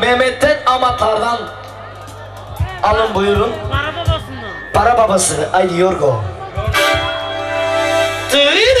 Mehmet'ten Amatar'dan alın buyurun. Para babasından. Para babası Ay Yorgo. Sarıya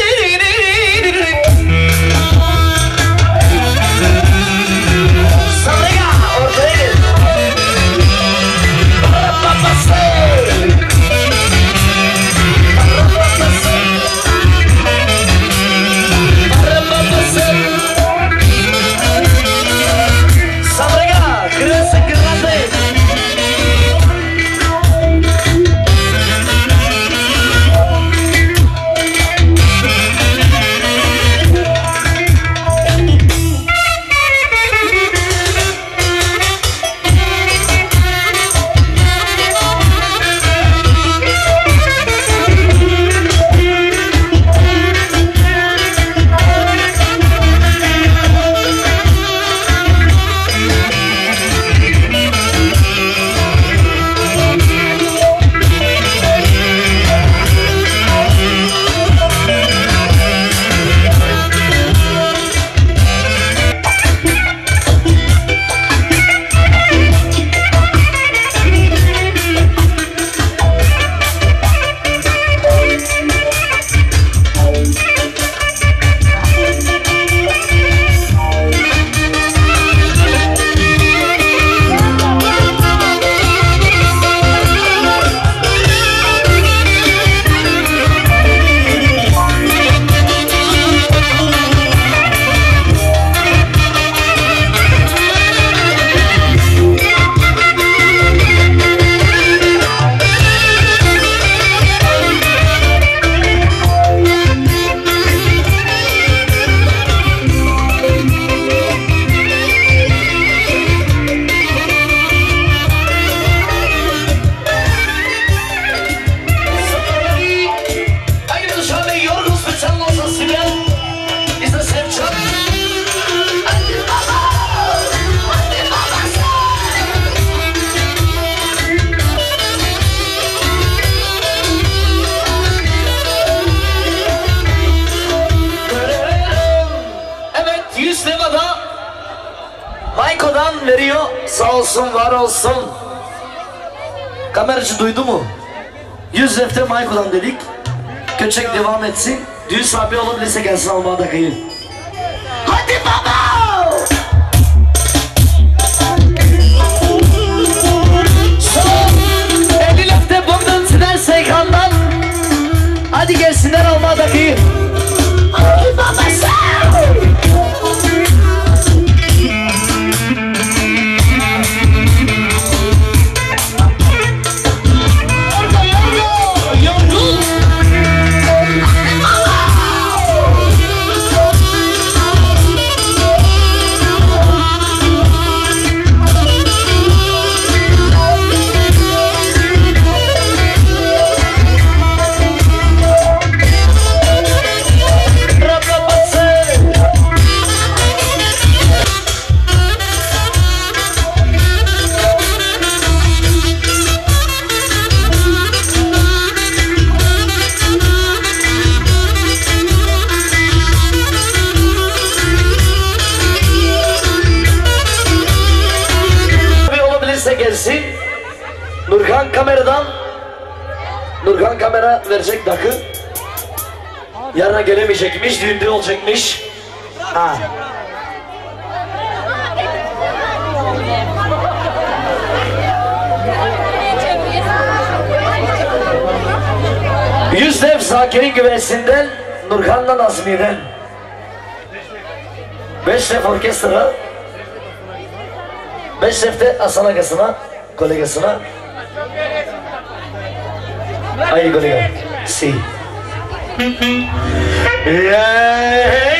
Kameracı duydu mu? 100 lefte Mayko'dan dedik. Köçek devam etsin. Düğün sahibi olabilirse gelsin almaya dakikayı. Hadi baba! Son 50 lefte Bogdan Sinan Seyhan'dan. Hadi gelsinler almaya kamera verecek dakı. Yarına gelemeyecekmiş, düğünde olacakmış. Ha. Yüz dev Zakir'in güvesinden Nurkan'la Nazmi'den Beş dev orkestra Beş defte はいこれが C えー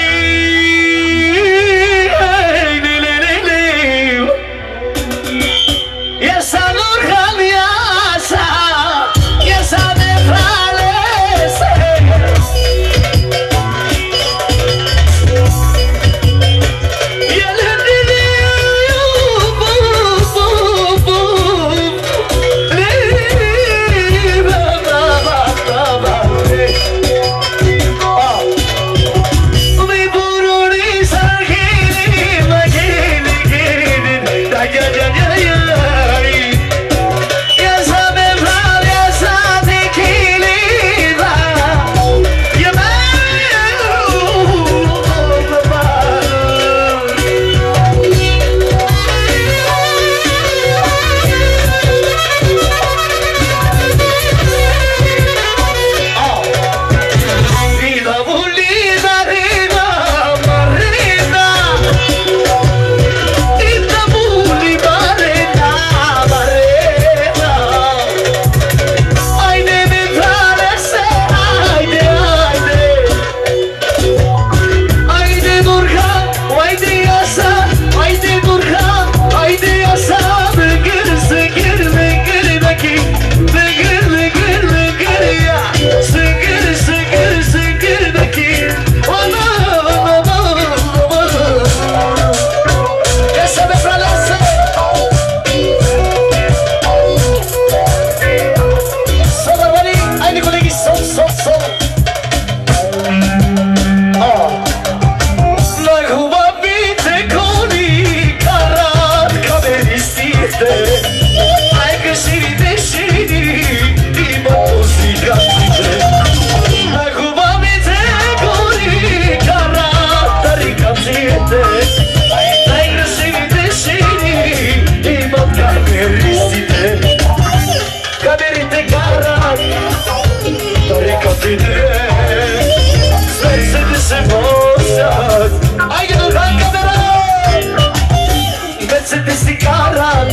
sikaran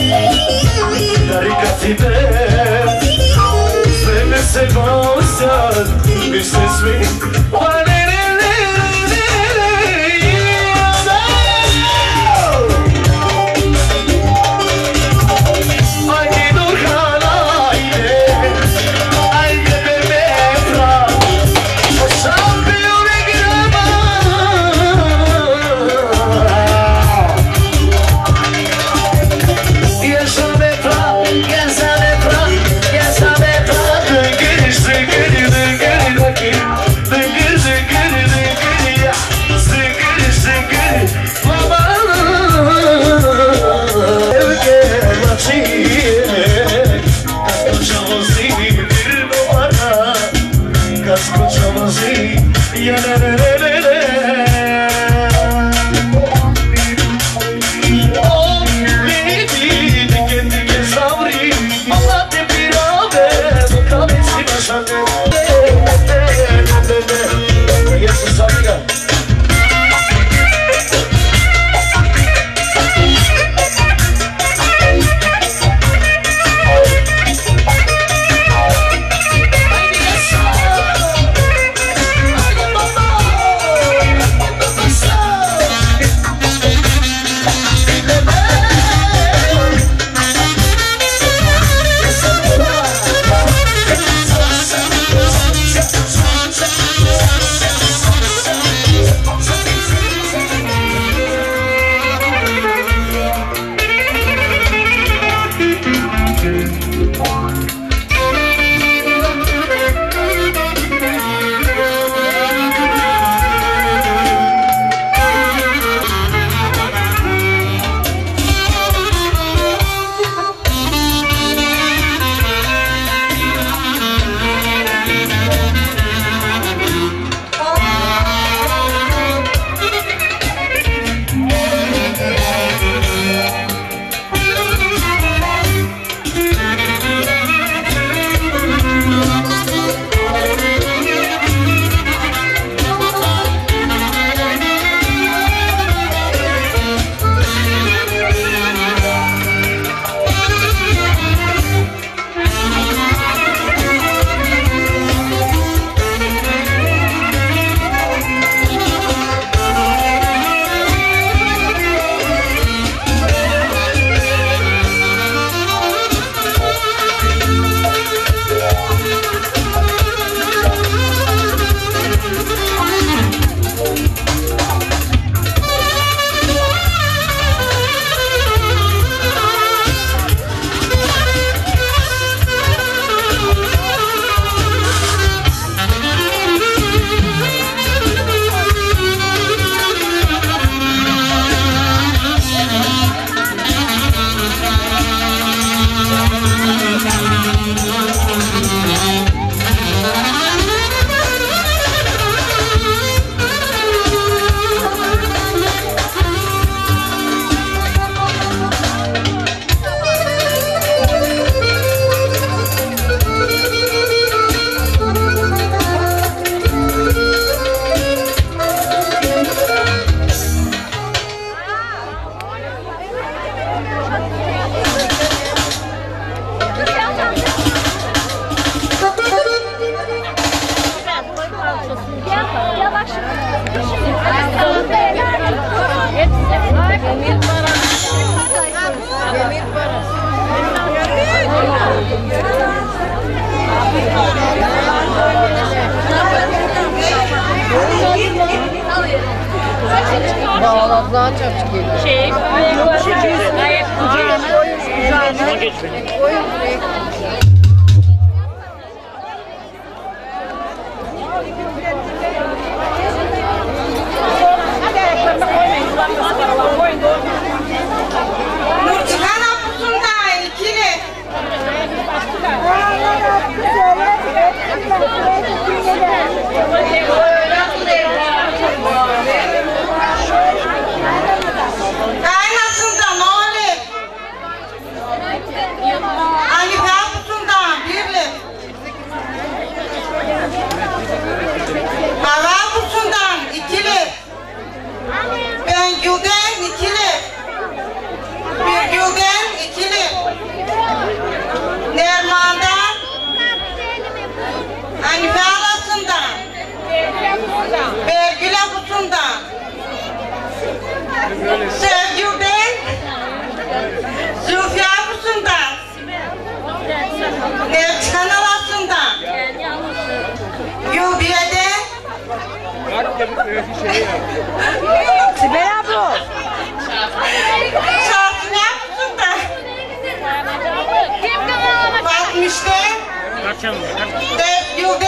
Karika si be Sve me se bosat Mi se svi Hvala Bağladılar çapçık geliyor. Şey, gayet Koyun buraya. Çıkan apusunda ikili. Kaynasın da ne Sibel abla. Şarkı ne yaptın da? Kim kanalıma? 60'te. Kaç yıl? 4 yılda